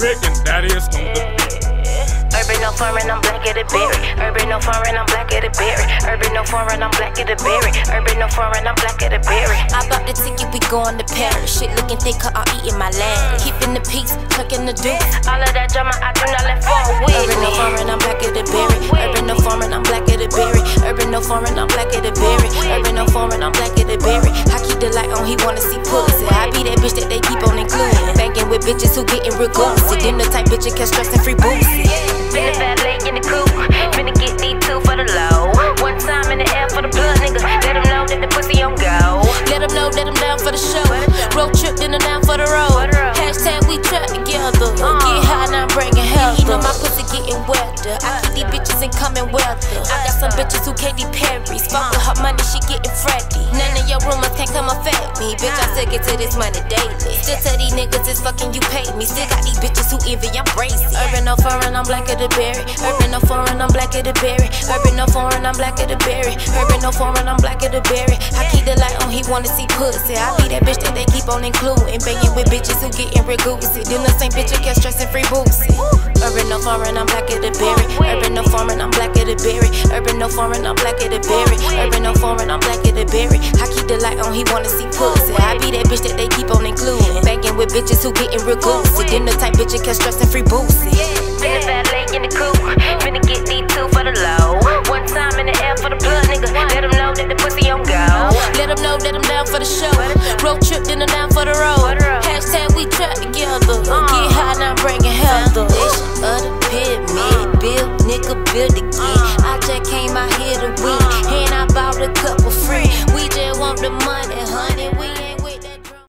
Rick and Daddy is on the beat. Urban no foreign, I'm black at the berry. Urban no foreign, I'm black at the berry. Urban no foreign, I'm black at the berry. Urban no foreign, I'm black at the berry. I bought the ticket, we going to Paris. Shit looking thick, cause I'm eating my land. Keeping the peace, tucking the deuce. All of that drama, I do not keep the light on, he wanna see pussy. I be that bitch that they keep on including. Banging with bitches who getting real goosey. Them the type bitch that can stress and free boozy. Been a valet in the coupe. Finna get these two for the low. One time in the air for the blood, nigga. Let them know that the pussy on go. Let them know that I'm down for the show. Road trip, then I'm down for the road. Hashtag we trap together. Uh. Get high, now I'm bringing health. You know my pussy getting wetter. I keep these bitches in coming weather. I got some bitches who Katy Perry. Fuck with her money, she getting fretty. Your rumors can't come affect me. Bitch, I still get to this money daily. Still tell these niggas it's fucking you pay me. Still got these bitches who envy, I'm brazy. Urban no foreign, I'm black at the berry. Urban no foreign, I'm black at the berry. Urban no foreign, I'm black at the berry. Urban no foreign, I'm black at the berry. I keep the light on, he wanna see pussy. I be that bitch that they keep on including. Banging with bitches who getting real goosey. Them the same bitch who get stressing free boozy. Urban no foreign, I'm black at the berry. Urban no foreign, I'm black at the berry. Urban no foreign, I'm black at the berry. Urban no foreign, buried. I keep the light on, he wanna see pussy. I be that bitch that they keep on including. Backing with bitches who getting real goosey. Then the type bitch that catch stress and free boozy. In the valet, in the coupe. Finna get these two for the low. One time in the air for the blood, nigga. Let them know that the pussy on go. Let them know that I'm down for the show. Road trip, then I'm down for the road. Hashtag we trap together. Uh. Get high, now bringing health up. of the pyramid. Build, nigga, build again. Uh. I just came out here to